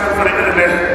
myself for a little bit.